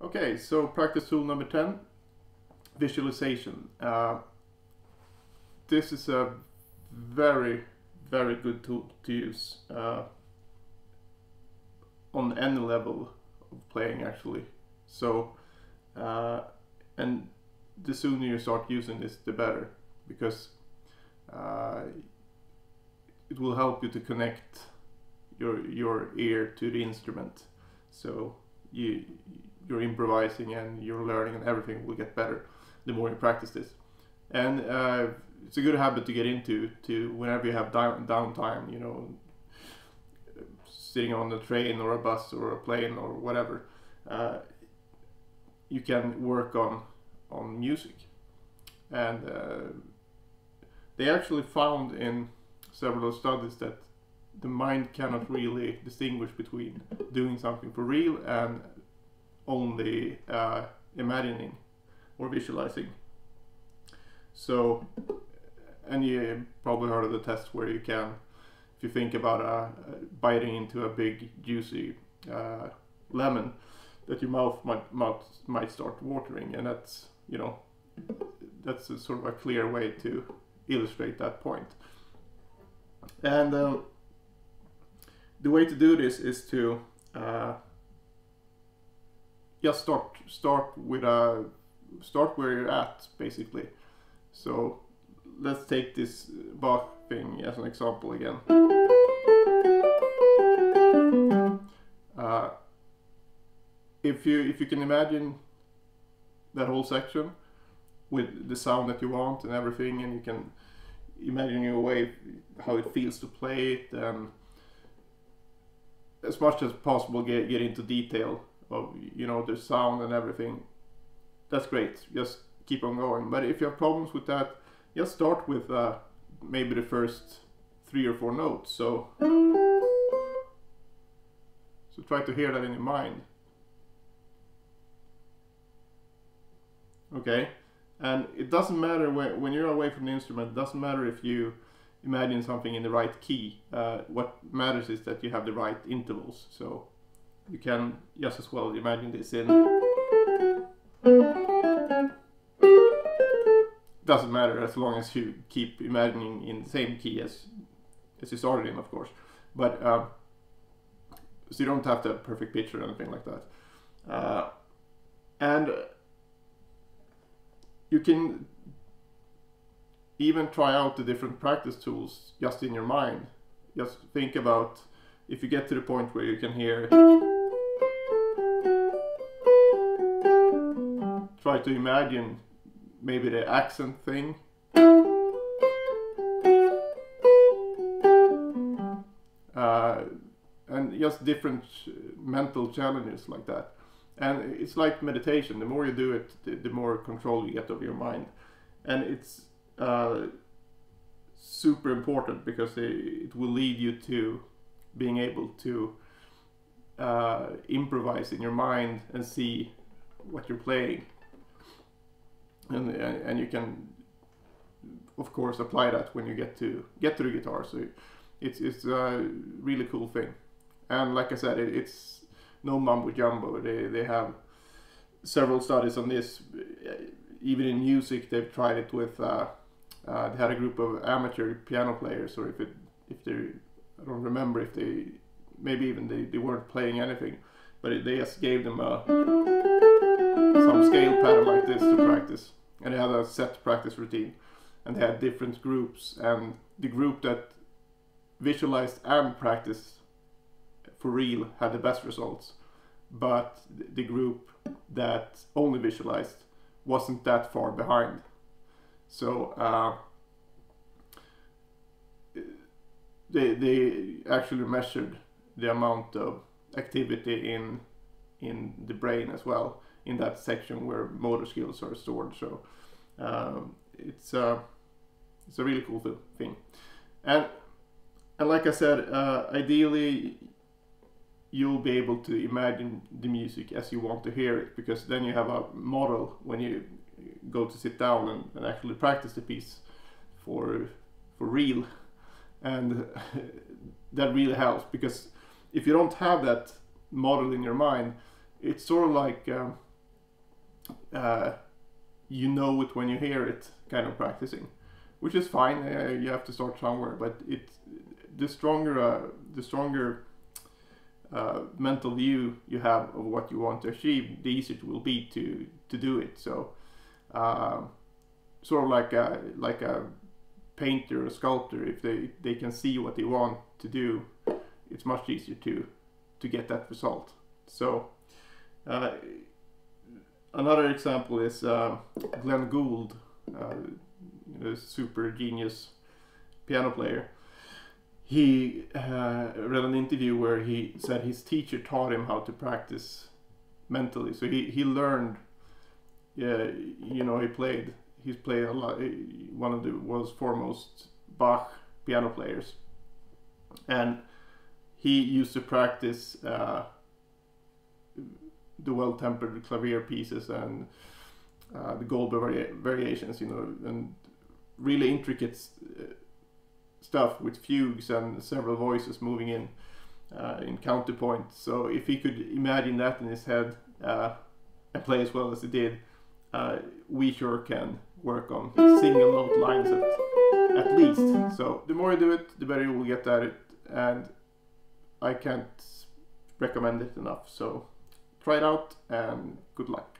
Okay, so practice tool number 10, visualization. Uh, this is a very, very good tool to use uh, on any level of playing actually. So, uh, and the sooner you start using this, the better, because uh, it will help you to connect your your ear to the instrument. So you you're improvising and you're learning and everything will get better the more you practice this. And uh, it's a good habit to get into to whenever you have down downtime, you know, sitting on a train or a bus or a plane or whatever. Uh, you can work on on music, and uh, they actually found in several studies that the mind cannot really distinguish between doing something for real and only uh, imagining or visualizing. So, and you probably heard of the test where you can, if you think about uh, biting into a big juicy uh, lemon, that your mouth might mouth might start watering, and that's you know that's a sort of a clear way to illustrate that point. And um, the way to do this is to uh, just start start with a start where you're at basically. So let's take this Bach thing as an example again. Uh, if you if you can imagine that whole section with the sound that you want and everything, and you can imagine your way how it feels to play it, and as much as possible get get into detail of you know the sound and everything that's great. Just keep on going. But if you have problems with that just start with uh, maybe the first three or four notes. So so try to hear that in your mind. Okay? And it doesn't matter when, when you're away from the instrument it doesn't matter if you imagine something in the right key. Uh, what matters is that you have the right intervals. So you can just as well imagine this in. Doesn't matter as long as you keep imagining in the same key as as you started in of course. But uh, so you don't have the perfect pitch or anything like that. Uh, and you can even try out the different practice tools just in your mind. Just think about if you get to the point where you can hear try to imagine maybe the accent thing. Uh, and just different mental challenges like that. And it's like meditation. The more you do it, the, the more control you get of your mind. And it's uh, super important because it, it, will lead you to being able to uh, improvise in your mind and see what you're playing and and you can of course apply that when you get to get to the guitar. So it's it's a really cool thing. And like I said it, it's no mumbo jumbo. They they have several studies on this. Even in music they've tried it with uh, uh, they had a group of amateur piano players or if it if they I don't remember if they maybe even they, they weren't playing anything but it, they just gave them a some scale pattern like this to practice and they had a set practice routine. And they had different groups. And the group that visualized and practiced for real had the best results. But the group that only visualized wasn't that far behind. So uh, they, they actually measured the amount of activity in in the brain as well in that section where motor skills are stored. So um, it's a uh, it's a really cool thing, and and like I said, uh, ideally you'll be able to imagine the music as you want to hear it because then you have a model when you go to sit down and, and actually practice the piece for for real and that really helps because if you don't have that model in your mind it's sort of like um, uh, you know it when you hear it, kind of practicing, which is fine. Uh, you have to start somewhere, but it the stronger uh, the stronger uh, mental view you have of what you want to achieve, the easier it will be to to do it. So, uh, sort of like a like a painter or sculptor, if they they can see what they want to do, it's much easier to to get that result. So. Uh, another example is uh, Glenn Gould, uh, super genius piano player. He uh, read an interview where he said his teacher taught him how to practice mentally. So he, he learned, you know, he played, he's played a lot, one of the world's foremost Bach piano players. And he used to practice uh, the well-tempered clavier pieces and uh, the Goldberg vari variations, you know, and really intricate uh, stuff with fugues and several voices moving in uh, in counterpoint. So if he could imagine that in his head uh, and play as well as he did, uh, we sure can work on single note lines at, at least. So the more you do it, the better you will get at it, and I can't recommend it enough. So try it out and good luck.